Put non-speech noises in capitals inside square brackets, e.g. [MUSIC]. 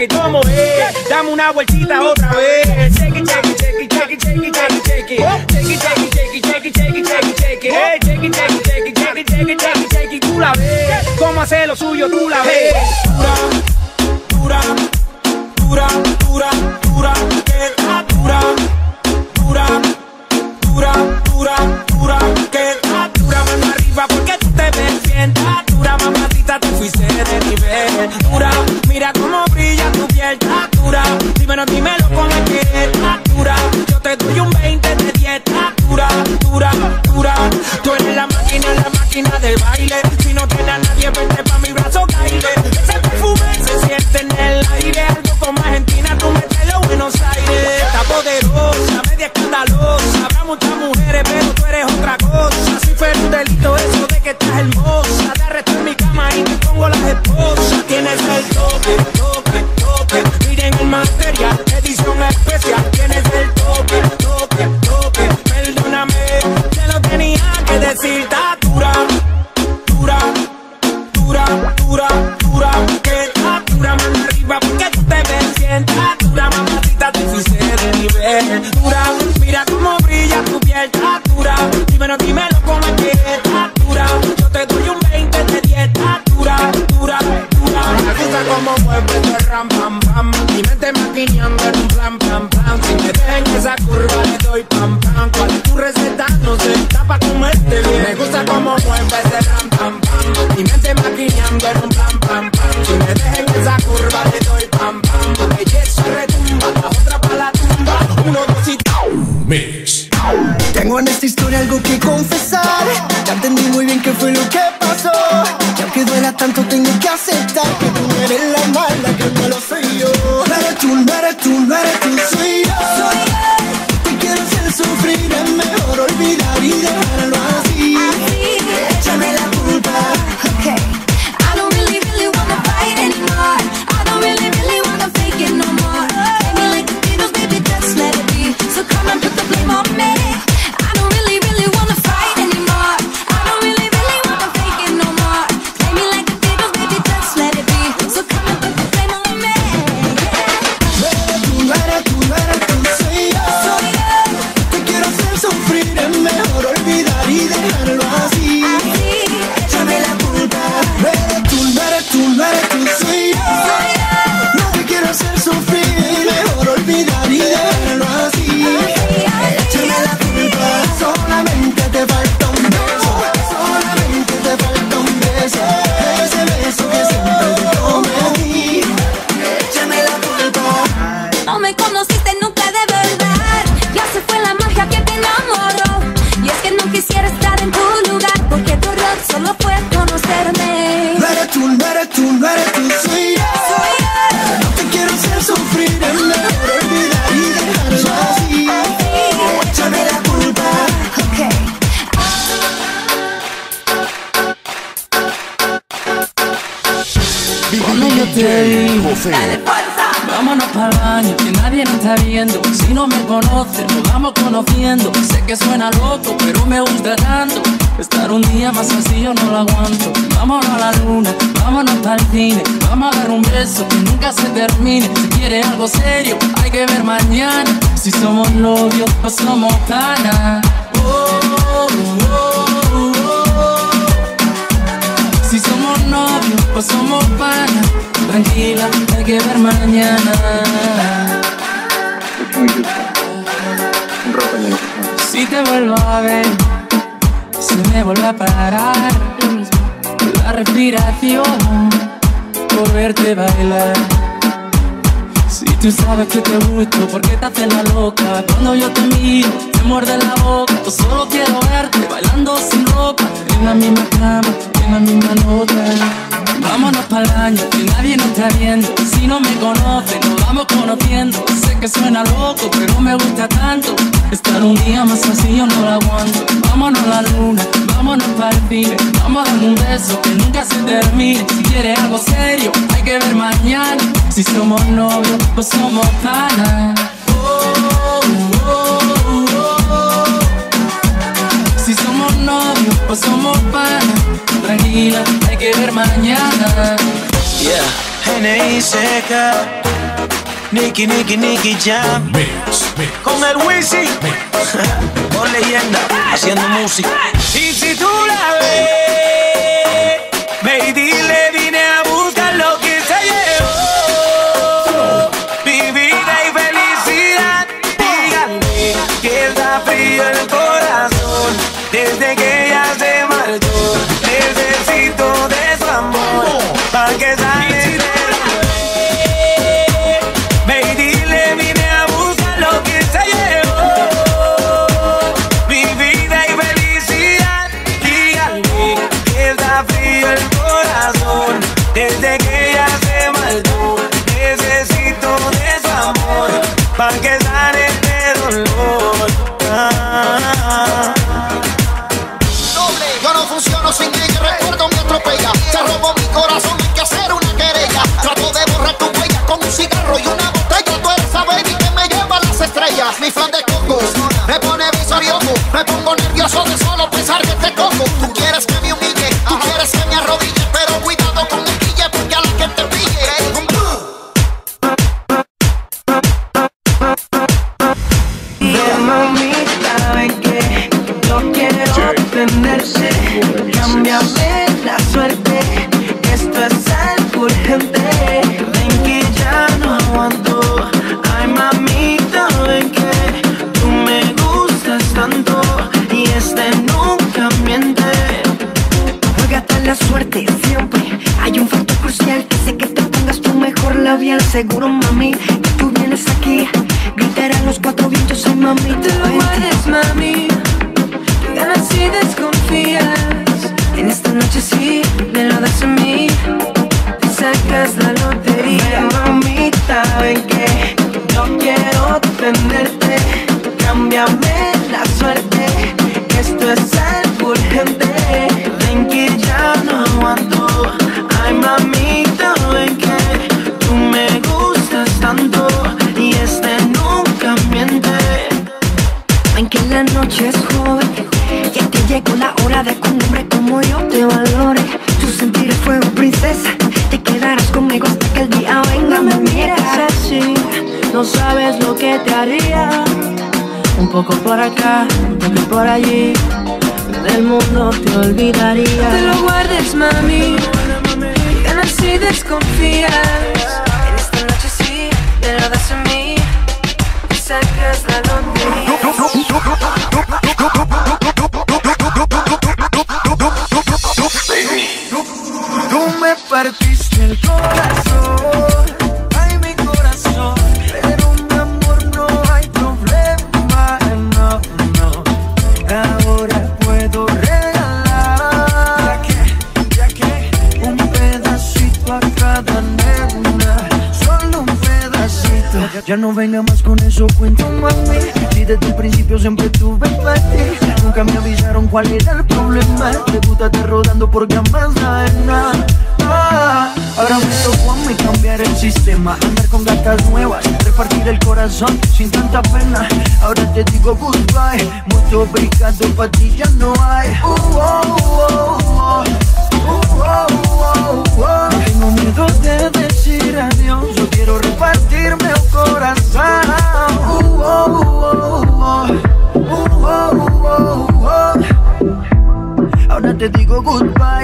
cheque, ¿cómo? Dame una vueltita otra vez. Cheque, cheque, cheque, cheque, cheque, cheque, cheque. Cheque, cheque, cheque, cheque, cheque, cheque, cheque. Cheque, cheque, cheque, cheque, cheque, cheque, cheque. Tú la ves. Cómo hace lo suyo, tú la ves. que estás. tú no eres Cuando yo te digo, dale fuerza. Vámonos para el baño, que nadie nos está viendo. Si no me conoces, nos vamos conociendo. Sé que suena loco, pero me gusta tanto. Estar un día más así yo no lo aguanto. Vámonos a la luna, vámonos para el cine. Vamos a dar un beso que nunca se termine. Si quieres algo serio, hay que ver mañana. Si somos novios, no somos panas. Oh, oh, oh. somos pana Tranquila, hay que ver mañana. Si te vuelvo a ver Se me vuelve a parar. La respiración Por verte bailar. Si tú sabes que te gusto, ¿por qué te haces la loca? Cuando yo te miro, te muerde la boca. Yo solo quiero verte bailando sin ropa, en la misma cama, en la misma nota. Vámonos pa'l año, que nadie nos está viendo. Si no me conoce, nos vamos conociendo. Sé que suena loco, pero me gusta tanto. Estar un día más así yo no lo aguanto. Vámonos a la luna, vámonos pa'l cine. Vamos a dar un beso que nunca se termine. Si quieres algo serio, hay que ver mañana. Si somos novios, pues somos panas. Oh, oh. somos pan. Tranquila, hay que ver mañana. Yeah, N.I.C.K. Nicky, Nicky, Nicky Jam. Mix, mix. Con el Wisi. [LAUGHS] Con leyenda, haciendo música. Y si tú la ves. Mi flan de coco me pone visorioso. Me pongo nervioso de solo pensar que te cojo. Tú quieres que me Seguro, día venga. Me miras así, no sabes lo que te haría. Un poco por acá, un poco por allí. Del mundo te olvidaría. Te lo guardes, mami. Ganas y desconfías. En esta noche sí, te lo das a mí. Y sacas la lotería. No venga más con eso, cuento mami. Si desde el principio siempre tuve para ti, nunca me avisaron cuál era el problema. Debútate rodando hay nada. Ah, ahora me tocó a mí cambiar el sistema, andar con gatas nuevas, repartir el corazón sin tanta pena. Ahora te digo goodbye, mucho obrigado, para ti ya no hay. Uh, oh, te digo goodbye.